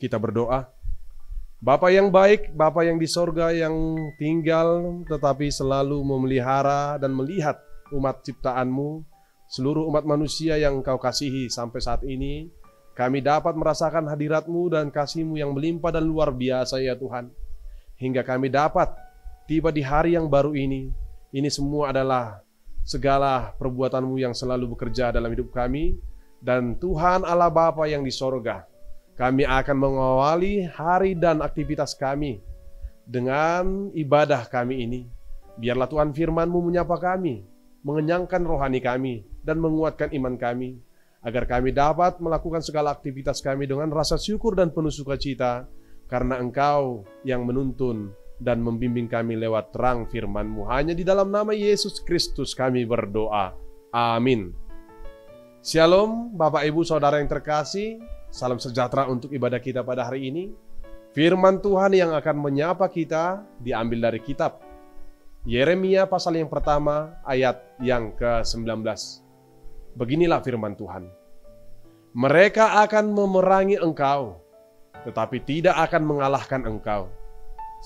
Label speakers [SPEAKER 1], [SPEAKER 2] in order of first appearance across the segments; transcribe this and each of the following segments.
[SPEAKER 1] Kita berdoa. Bapa yang baik, Bapa yang di sorga yang tinggal tetapi selalu memelihara dan melihat umat ciptaanmu, seluruh umat manusia yang engkau kasihi sampai saat ini, kami dapat merasakan hadiratmu dan kasihmu yang melimpah dan luar biasa ya Tuhan. Hingga kami dapat tiba di hari yang baru ini, ini semua adalah segala perbuatanmu yang selalu bekerja dalam hidup kami, dan Tuhan Allah Bapa yang di sorga, kami akan mengawali hari dan aktivitas kami dengan ibadah kami ini. Biarlah Tuhan firman-Mu menyapa kami, mengenyangkan rohani kami, dan menguatkan iman kami, agar kami dapat melakukan segala aktivitas kami dengan rasa syukur dan penuh sukacita, karena Engkau yang menuntun dan membimbing kami lewat terang firman-Mu. Hanya di dalam nama Yesus Kristus kami berdoa. Amin. Shalom, Bapak Ibu Saudara yang terkasih. Salam sejahtera untuk ibadah kita pada hari ini. Firman Tuhan yang akan menyapa kita diambil dari kitab Yeremia pasal yang pertama ayat yang ke-19. Beginilah firman Tuhan. Mereka akan memerangi engkau, tetapi tidak akan mengalahkan engkau.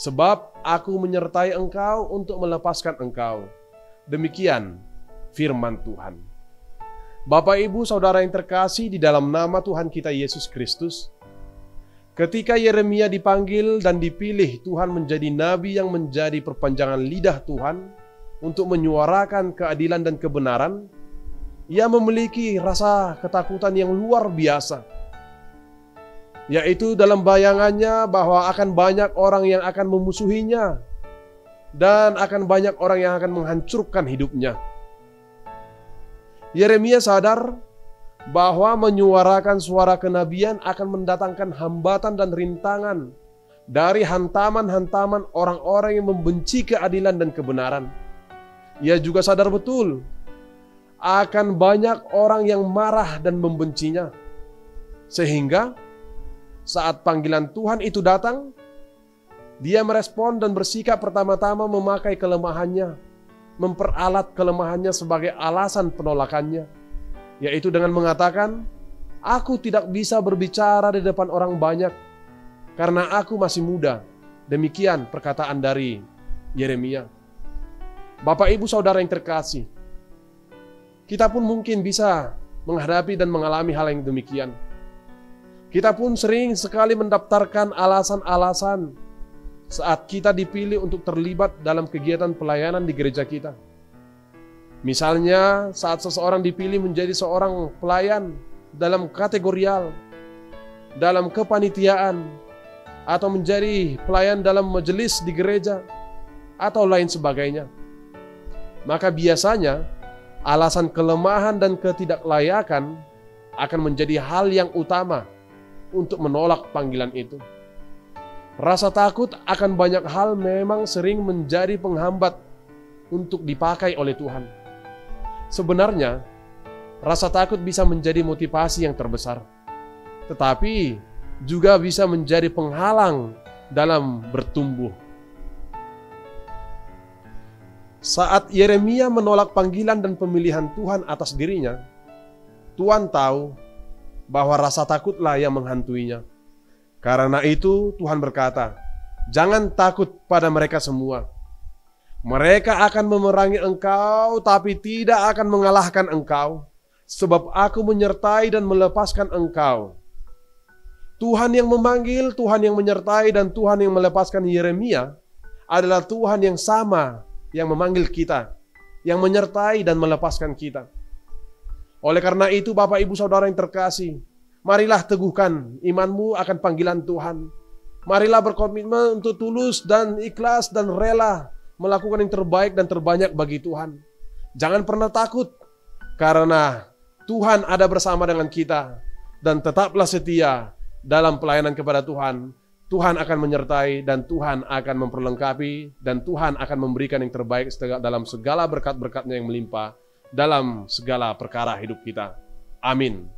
[SPEAKER 1] Sebab aku menyertai engkau untuk melepaskan engkau. Demikian firman Tuhan. Bapak, ibu, saudara yang terkasih, di dalam nama Tuhan kita Yesus Kristus, ketika Yeremia dipanggil dan dipilih Tuhan menjadi nabi yang menjadi perpanjangan lidah Tuhan untuk menyuarakan keadilan dan kebenaran, ia memiliki rasa ketakutan yang luar biasa, yaitu dalam bayangannya bahwa akan banyak orang yang akan memusuhinya dan akan banyak orang yang akan menghancurkan hidupnya. Yeremia sadar bahwa menyuarakan suara kenabian akan mendatangkan hambatan dan rintangan dari hantaman-hantaman orang-orang yang membenci keadilan dan kebenaran. Ia juga sadar betul akan banyak orang yang marah dan membencinya. Sehingga saat panggilan Tuhan itu datang, dia merespon dan bersikap pertama-tama memakai kelemahannya memperalat kelemahannya sebagai alasan penolakannya, yaitu dengan mengatakan, "Aku tidak bisa berbicara di depan orang banyak karena aku masih muda." Demikian perkataan dari Yeremia. Bapak, ibu, saudara yang terkasih, kita pun mungkin bisa menghadapi dan mengalami hal yang demikian. Kita pun sering sekali mendaftarkan alasan-alasan saat kita dipilih untuk terlibat dalam kegiatan pelayanan di gereja kita. Misalnya, saat seseorang dipilih menjadi seorang pelayan dalam kategorial, dalam kepanitiaan, atau menjadi pelayan dalam majelis di gereja, atau lain sebagainya. Maka biasanya alasan kelemahan dan ketidaklayakan akan menjadi hal yang utama untuk menolak panggilan itu. Rasa takut akan banyak hal memang sering menjadi penghambat untuk dipakai oleh Tuhan. Sebenarnya, rasa takut bisa menjadi motivasi yang terbesar, tetapi juga bisa menjadi penghalang dalam bertumbuh. Saat Yeremia menolak panggilan dan pemilihan Tuhan atas dirinya, Tuhan tahu bahwa rasa takutlah yang menghantuinya. Karena itu Tuhan berkata, Jangan takut pada mereka semua. Mereka akan memerangi engkau, tapi tidak akan mengalahkan engkau, sebab aku menyertai dan melepaskan engkau. Tuhan yang memanggil, Tuhan yang menyertai, dan Tuhan yang melepaskan Yeremia adalah Tuhan yang sama yang memanggil kita, yang menyertai dan melepaskan kita. Oleh karena itu, Bapak, Ibu, Saudara yang terkasih, Marilah teguhkan imanmu akan panggilan Tuhan. Marilah berkomitmen untuk tulus dan ikhlas dan rela melakukan yang terbaik dan terbanyak bagi Tuhan. Jangan pernah takut karena Tuhan ada bersama dengan kita dan tetaplah setia dalam pelayanan kepada Tuhan. Tuhan akan menyertai dan Tuhan akan memperlengkapi dan Tuhan akan memberikan yang terbaik dalam segala berkat-berkatnya yang melimpah dalam segala perkara hidup kita. Amin.